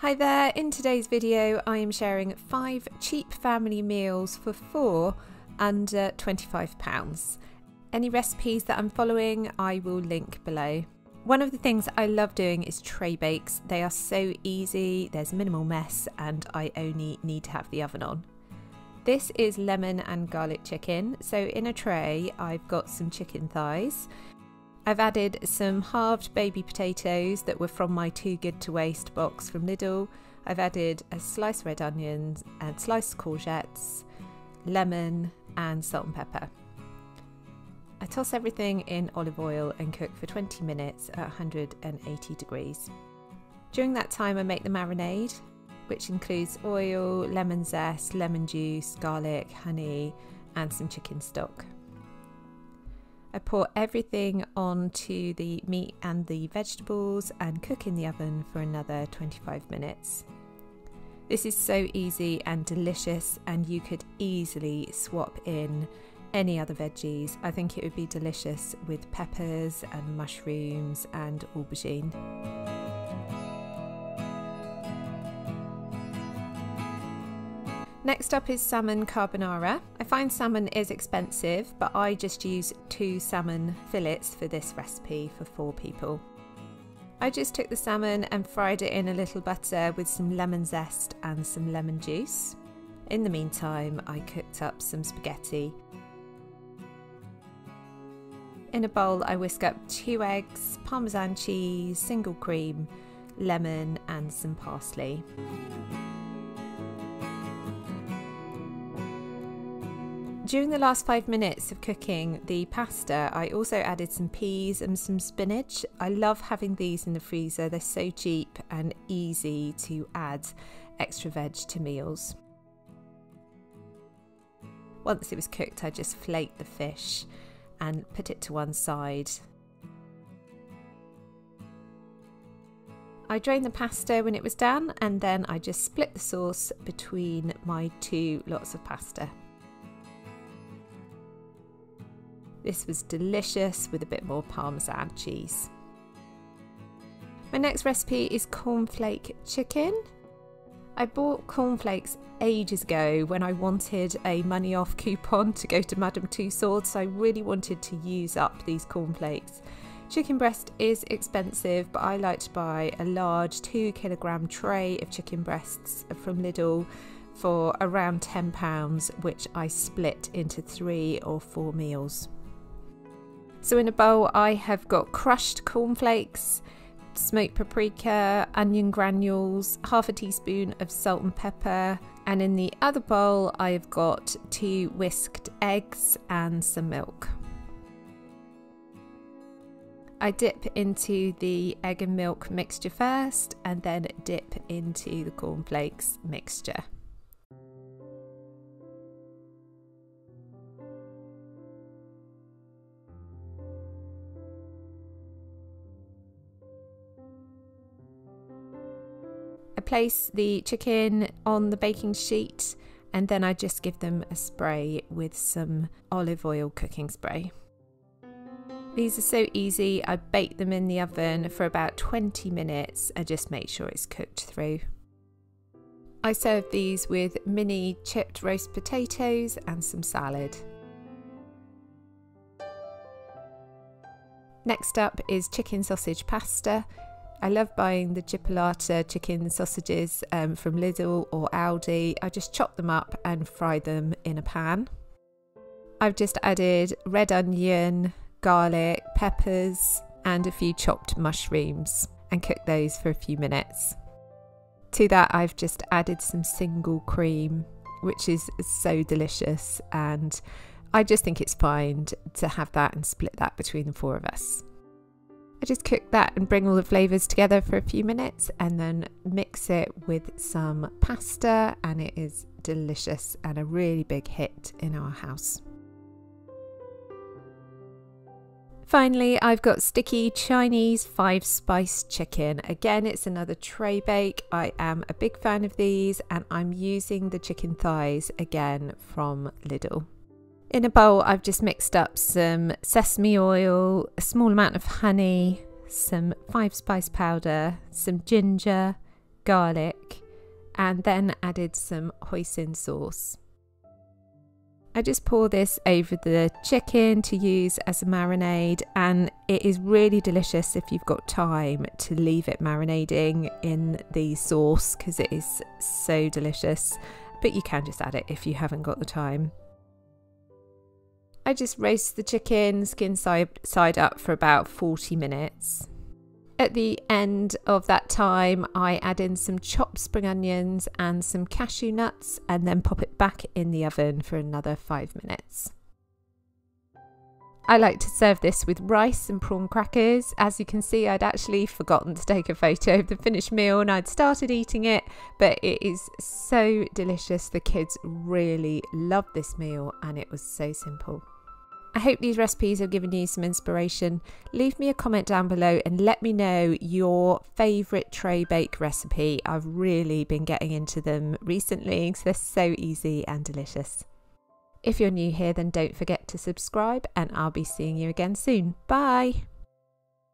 Hi there, in today's video I am sharing 5 cheap family meals for 4 under uh, £25. Any recipes that I'm following I will link below. One of the things I love doing is tray bakes. They are so easy, there's minimal mess and I only need to have the oven on. This is lemon and garlic chicken. So in a tray I've got some chicken thighs, I've added some halved baby potatoes that were from my Too Good to Waste box from Lidl. I've added a sliced red onions and sliced courgettes, lemon, and salt and pepper. I toss everything in olive oil and cook for 20 minutes at 180 degrees. During that time, I make the marinade, which includes oil, lemon zest, lemon juice, garlic, honey, and some chicken stock. I pour everything onto the meat and the vegetables and cook in the oven for another 25 minutes. This is so easy and delicious, and you could easily swap in any other veggies. I think it would be delicious with peppers and mushrooms and aubergine. Next up is salmon carbonara. I find salmon is expensive, but I just use two salmon fillets for this recipe for four people. I just took the salmon and fried it in a little butter with some lemon zest and some lemon juice. In the meantime, I cooked up some spaghetti. In a bowl, I whisk up two eggs, parmesan cheese, single cream, lemon, and some parsley. During the last five minutes of cooking the pasta, I also added some peas and some spinach. I love having these in the freezer, they're so cheap and easy to add extra veg to meals. Once it was cooked, I just flaked the fish and put it to one side. I drained the pasta when it was done and then I just split the sauce between my two lots of pasta. This was delicious with a bit more parmesan cheese. My next recipe is cornflake chicken. I bought cornflakes ages ago when I wanted a money off coupon to go to Madame Tussauds, so I really wanted to use up these cornflakes. Chicken breast is expensive, but I like to buy a large two kilogram tray of chicken breasts from Lidl for around £10, which I split into three or four meals. So in a bowl, I have got crushed cornflakes, smoked paprika, onion granules, half a teaspoon of salt and pepper, and in the other bowl, I've got two whisked eggs and some milk. I dip into the egg and milk mixture first and then dip into the cornflakes mixture. Place the chicken on the baking sheet and then I just give them a spray with some olive oil cooking spray. These are so easy. I bake them in the oven for about 20 minutes and just make sure it's cooked through. I serve these with mini chipped roast potatoes and some salad. Next up is chicken sausage pasta. I love buying the chipolata chicken sausages um, from Lidl or Aldi. I just chop them up and fry them in a pan. I've just added red onion, garlic, peppers, and a few chopped mushrooms and cook those for a few minutes. To that, I've just added some single cream, which is so delicious, and I just think it's fine to have that and split that between the four of us. I just cook that and bring all the flavours together for a few minutes and then mix it with some pasta, and it is delicious and a really big hit in our house. Finally, I've got sticky Chinese five spice chicken. Again, it's another tray bake. I am a big fan of these, and I'm using the chicken thighs again from Lidl. In a bowl, I've just mixed up some sesame oil, a small amount of honey, some five spice powder, some ginger, garlic, and then added some hoisin sauce. I just pour this over the chicken to use as a marinade, and it is really delicious if you've got time to leave it marinating in the sauce because it is so delicious. But you can just add it if you haven't got the time. I just roast the chicken skin side, side up for about 40 minutes. At the end of that time, I add in some chopped spring onions and some cashew nuts and then pop it back in the oven for another five minutes. I like to serve this with rice and prawn crackers. As you can see, I'd actually forgotten to take a photo of the finished meal and I'd started eating it, but it is so delicious. The kids really loved this meal and it was so simple. I hope these recipes have given you some inspiration. Leave me a comment down below and let me know your favourite tray bake recipe. I've really been getting into them recently because they're so easy and delicious. If you're new here, then don't forget to subscribe, and I'll be seeing you again soon. Bye.